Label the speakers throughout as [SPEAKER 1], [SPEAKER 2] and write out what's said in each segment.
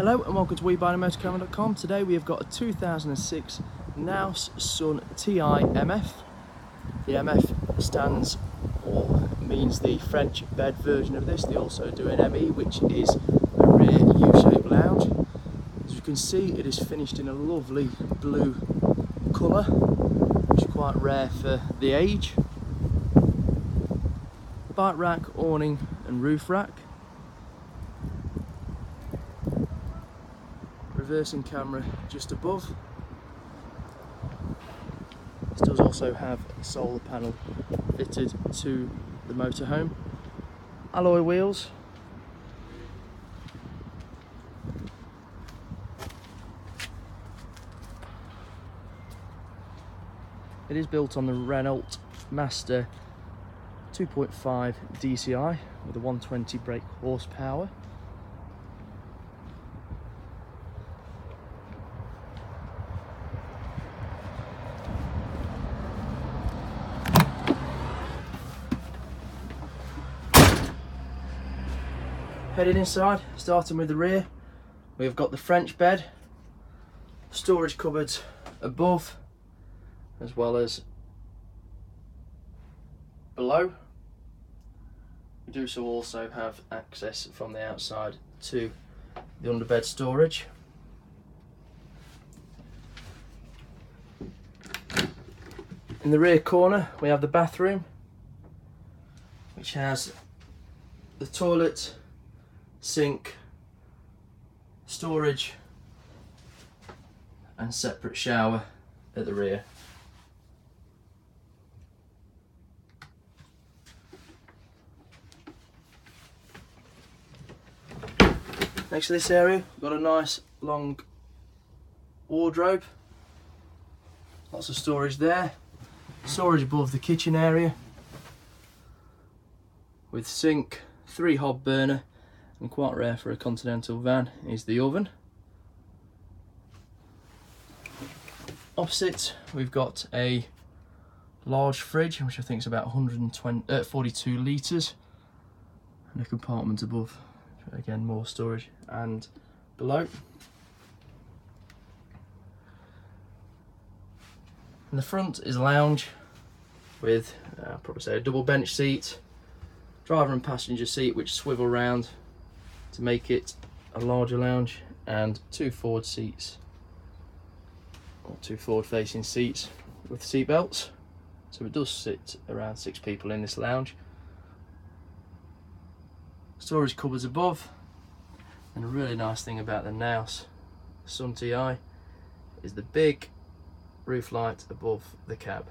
[SPEAKER 1] Hello and welcome to WeBuyAMotorCaravan.com. Today we have got a 2006 Knaus Sun TI MF. The MF stands or means the French bed version of this. They also do an ME which is a rear U-shaped lounge. As you can see it is finished in a lovely blue colour which is quite rare for the age. Bike rack, awning and roof rack. Reversing camera just above. This does also have a solar panel fitted to the motorhome. Alloy wheels. It is built on the Renault Master 2.5 DCI with a 120 brake horsepower. Heading inside, starting with the rear, we've got the French bed, storage cupboards above, as well as below. We do so also have access from the outside to the underbed storage. In the rear corner we have the bathroom which has the toilet sink, storage and separate shower at the rear. Next to this area, we've got a nice long wardrobe. Lots of storage there. Storage above the kitchen area with sink, three hob burner and quite rare for a Continental van is the oven. Opposite we've got a large fridge which I think is about 120, uh, 42 litres. And a compartment above again more storage. And below. In the front is a lounge with uh, probably say a double bench seat driver and passenger seat which swivel round to make it a larger lounge and two forward seats. Or two forward facing seats with seat belts. So it does sit around six people in this lounge. Storage cupboards above. And a really nice thing about the Knaus Sun TI is the big roof light above the cab.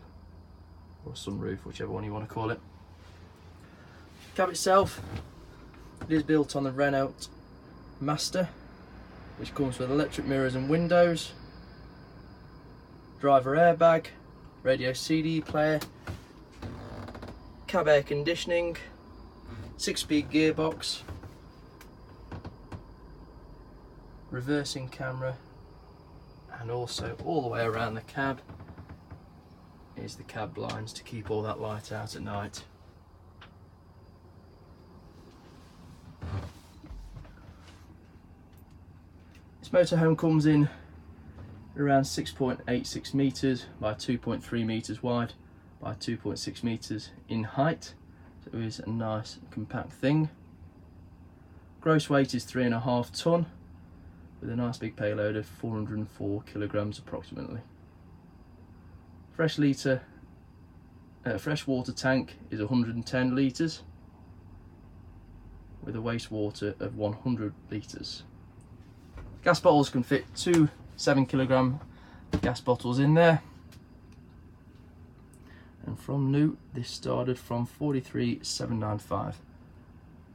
[SPEAKER 1] Or sunroof whichever one you want to call it. Cab itself it is built on the Renault Master, which comes with electric mirrors and windows, driver airbag, radio CD player, cab air conditioning, six-speed gearbox, reversing camera, and also all the way around the cab is the cab blinds to keep all that light out at night. This motorhome comes in around 6.86 metres by 2.3 metres wide by 2.6 metres in height. So it is a nice compact thing. Gross weight is 3.5 tonne with a nice big payload of 404 kilograms approximately. Fresh litre, uh, fresh water tank is 110 litres with a wastewater of 100 litres. Gas bottles can fit two seven kilogram gas bottles in there. And from new, this started from 43,795.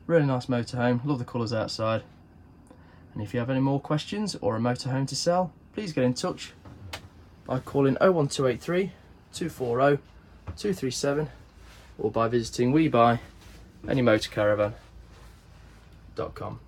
[SPEAKER 1] Really nice motorhome, love the colours outside. And if you have any more questions or a motorhome to sell, please get in touch by calling 01283 240 237 or by visiting WeBuy anymotorcaravan.com.